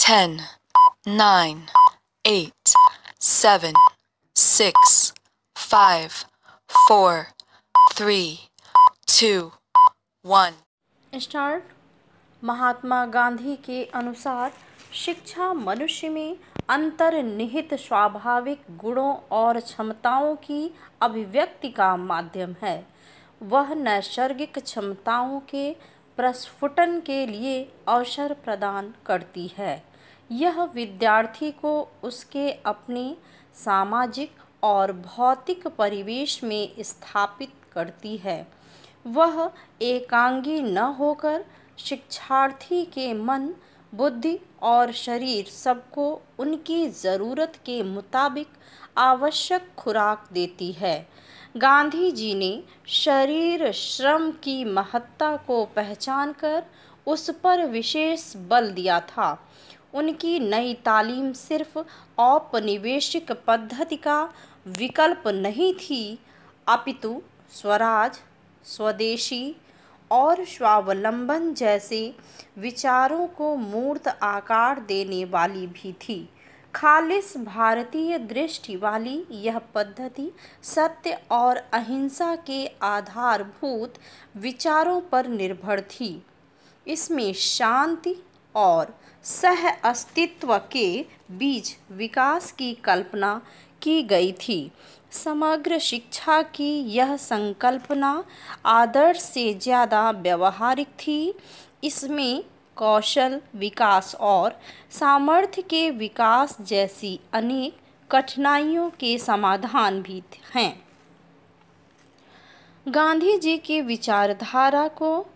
10, 9, 8, 7, 6, 5, 4, 3, 2, 1. Start Mahatma Gandhi के अनुसार शिक्षा मनुष्य में अंतर्निहित स्वाभाविक गुणों और क्षमताओं की अभिव्यक्ति का माध्यम है वह नैसर्गिक क्षमताओं के प्रस्फुटन के लिए अवसर प्रदान करती है यह विद्यार्थी को उसके अपने सामाजिक और भौतिक परिवेश में स्थापित करती है। वह एकांगी न होकर शिक्षार्थी के मन, बुद्धि और शरीर सबको उनकी ज़रूरत के मुताबिक आवश्यक खुराक देती है। गांधी जी ने शरीर श्रम की महत्ता को पहचान कर उस पर विशेष बल दिया था। उनकी नई तालीम सिर्फ़ औपनिवेशिक पद्धति का विकल्प नहीं थी। अपितु स्वराज, स्वदेशी और स्वावलंबन जैसे विचारों को मूर्त आकार देने वाली भी थी। खालिस भारतीय दृष्टि वाली यह पद्धति सत्य और अहिंसा के आधारभूत विचारों पर निर्भर थी। इसमें शांति और सह अस्तित्व के बीच विकास की कल्पना की गई थी। समग्र शिक्षा की यह संकल्पना आदर्श से ज़्यादा व्यवहारिक थी। इसमें कौशल विकास और सामर्थ्य के विकास जैसी अनेक कठिनाइयों के समाधान भी हैं। गांधी जी की विचारधारा को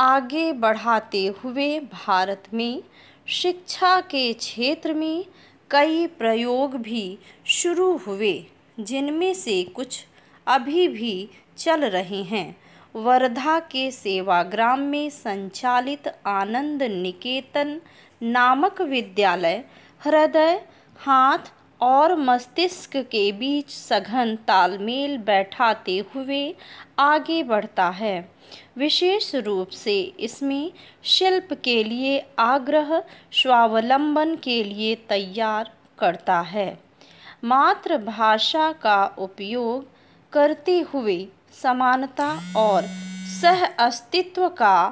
आगे बढ़ाते हुए भारत में, शिक्षा के क्षेत्र में कई प्रयोग भी शुरू हुए, जिनमें से कुछ अभी भी चल रहे हैं। वर्धा के सेवाग्राम में संचालित आनंद निकेतन नामक विद्यालय, हृदय, हाथ और मस्तिष्क के बीच सघन तालमेल बैठाते हुए आगे बढ़ता है। विशेष रूप से इसमें शिल्प के लिए आग्रह, स्वावलंबन के लिए तैयार करता है। मातृभाषा का उपयोग करते हुए समानता और सह अस्तित्व का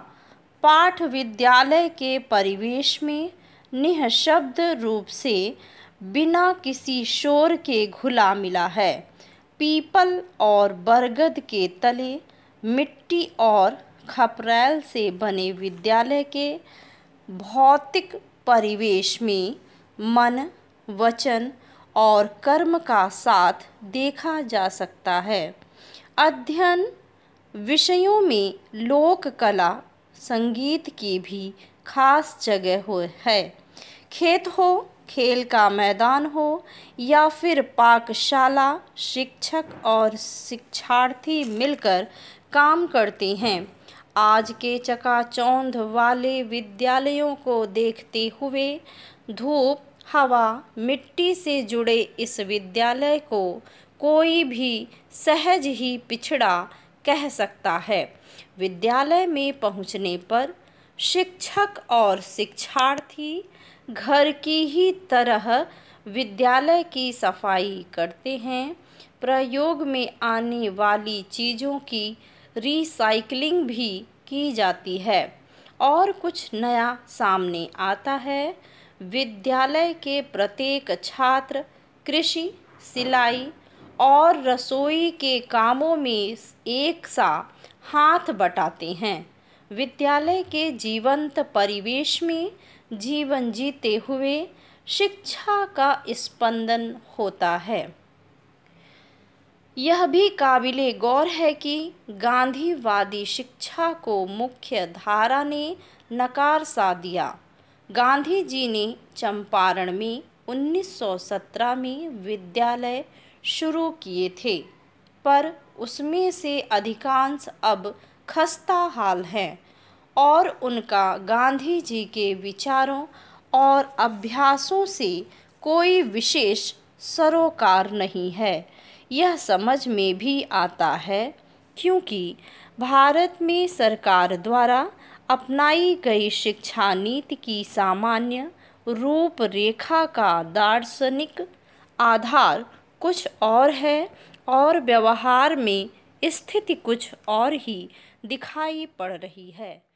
पाठ विद्यालय के परिवेश में निःशब्द रूप से बिना किसी शोर के घुला मिला है। पीपल और बरगद के तले, मिट्टी और खपरैल से बने विद्यालय के भौतिक परिवेश में मन, वचन और कर्म का साथ देखा जा सकता है। अध्ययन विषयों में लोक कला, संगीत की भी खास जगह हो है। खेत हो खेल का मैदान हो या फिर पाकशाला, शिक्षक और शिक्षार्थी मिलकर काम करते हैं। आज के चकाचौंध वाले विद्यालयों को देखते हुए धूप, हवा, मिट्टी से जुड़े इस विद्यालय को कोई भी सहज ही पिछड़ा कह सकता है। विद्यालय में पहुँचने पर शिक्षक और शिक्षार्थी घर की ही तरह विद्यालय की सफ़ाई करते हैं। प्रयोग में आने वाली चीज़ों की रिसाइकलिंग भी की जाती है और कुछ नया सामने आता है। विद्यालय के प्रत्येक छात्र कृषि, सिलाई और रसोई के कामों में एक सा हाथ बटाते हैं। विद्यालय के जीवंत परिवेश में जीवन जीते हुए शिक्षा का स्पंदन होता है। यह भी काबिल गौर है कि गांधीवादी शिक्षा को मुख्य धारा ने नकार सा दिया। गांधी जी ने चंपारण में 1917 में विद्यालय शुरू किए थे, पर उसमें से अधिकांश अब खस्ता हाल है और उनका गांधी जी के विचारों और अभ्यासों से कोई विशेष सरोकार नहीं है। यह समझ में भी आता है क्योंकि भारत में सरकार द्वारा अपनाई गई शिक्षा नीति की सामान्य रूपरेखा का दार्शनिक आधार कुछ और है और व्यवहार में स्थिति कुछ और ही दिखाई पड़ रही है।